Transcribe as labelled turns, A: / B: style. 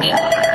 A: 开了。